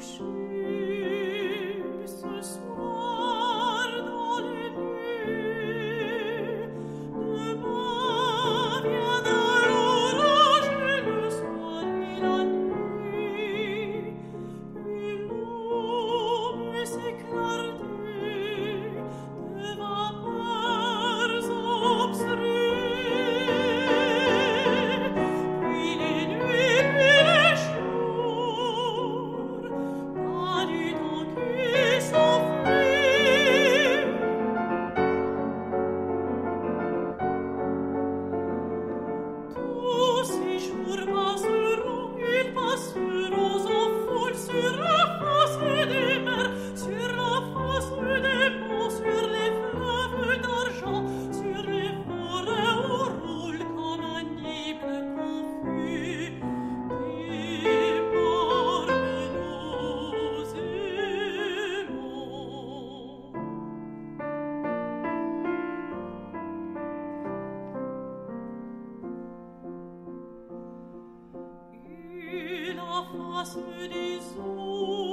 故事。sur ma sur il pas sur aux enfants sur was für die Suche